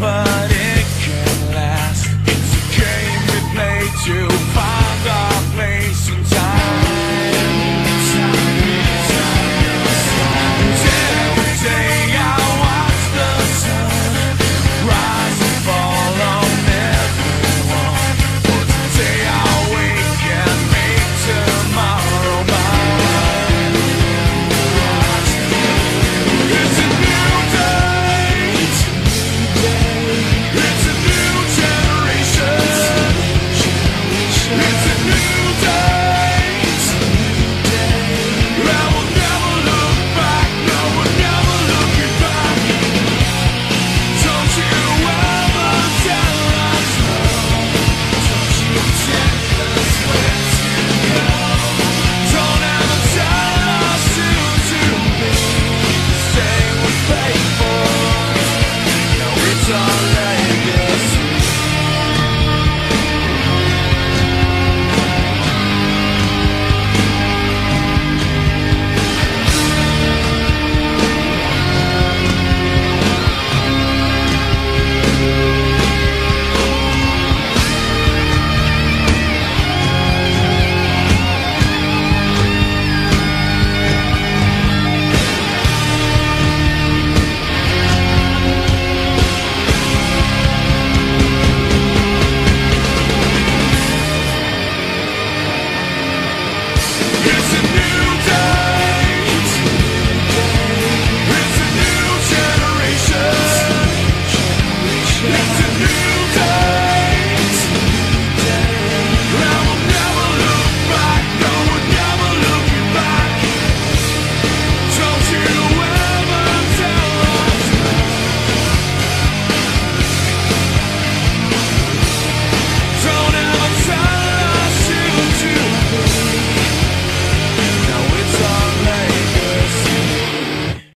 but